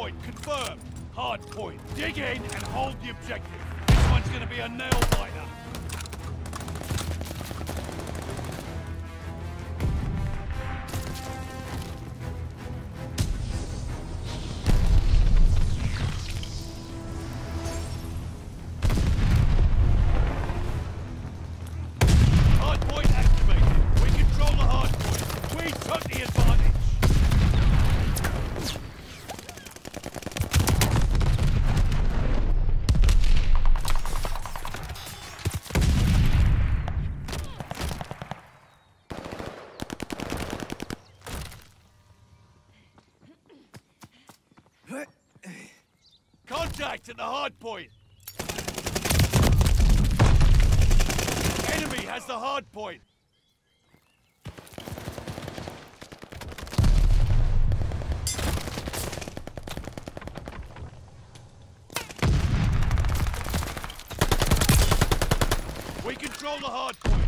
point confirmed. Hard point. Dig in and hold the objective. This one's gonna be a nail Contact at the hard point. Enemy has the hard point. We control the hard point.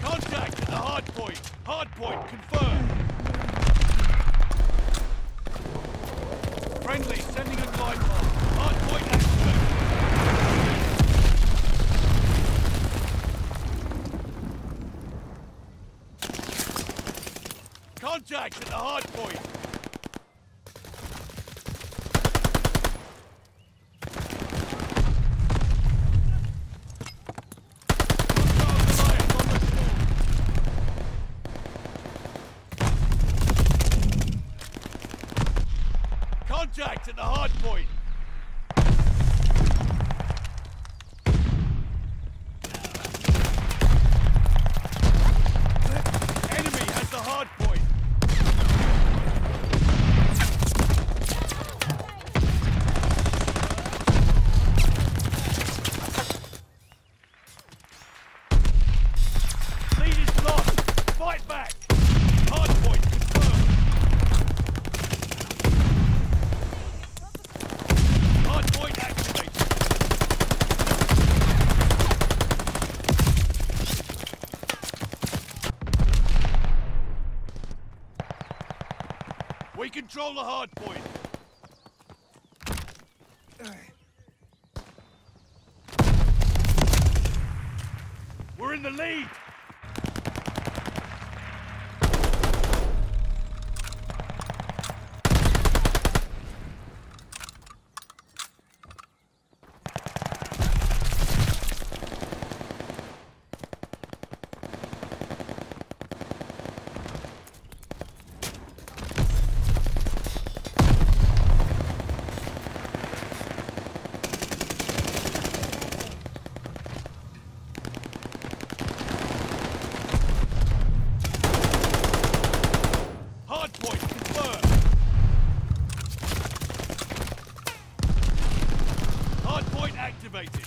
Contact at the hard point. Hard point confirmed. Friendly, sending a glide bomb. Hard point activated. Contact at the hard point. Hostile Goliath on the move. At the hard point. Enemy has the hard point. Lead is lost. Fight back. Hard point confirmed. Hard point activated. We control the hard point. We're in the lead. Hard point confirmed. Hard point activated.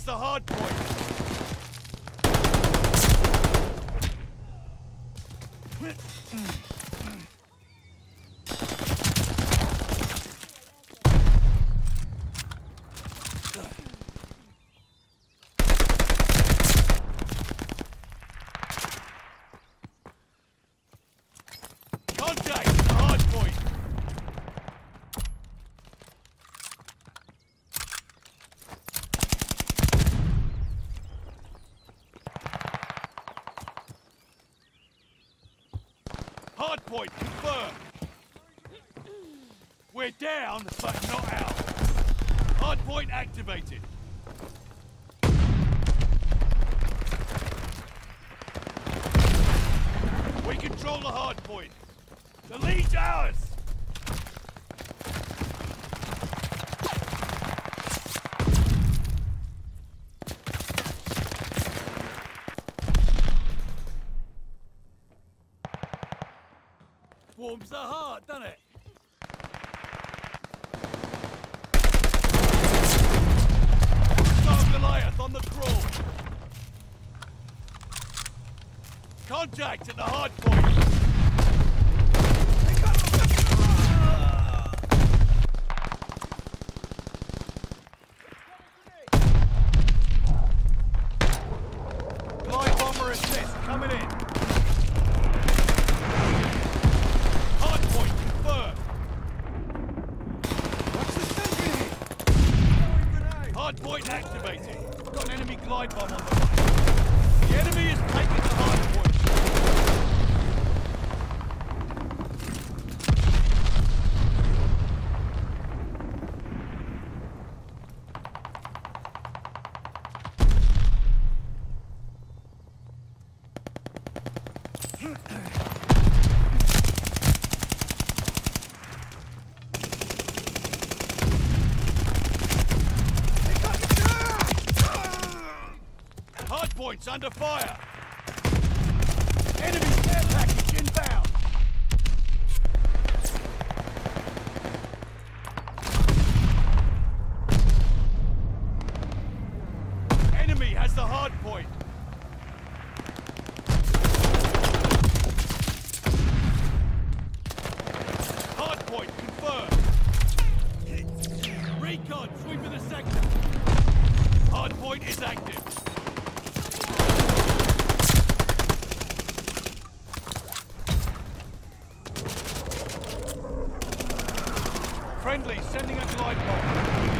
Has the hard point. Mm. Contact at the hard point. Hard point confirmed. We're down, but not out. Hard point activated. We control the hard point. The lead's ours. warms the heart, doesn't it? Star Goliath on the crawl. Contact at the hard point. An enemy glide bomb on the way. The enemy is taking the hard point. Hard points under fire. Enemy care package inbound. Enemy has the hard point. Hard point confirmed. The sector. Hard point is active. Friendly, sending a glide bomb.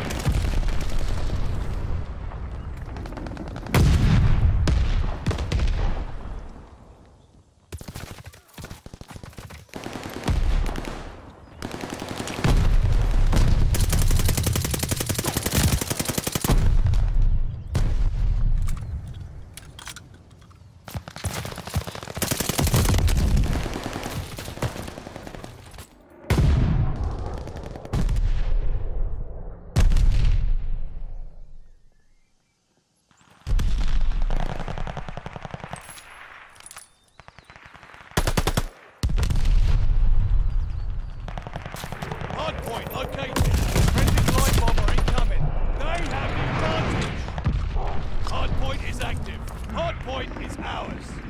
Hard point located. Friendly glide bomber incoming. They have the advantage. Hard point is active. Hard point is ours.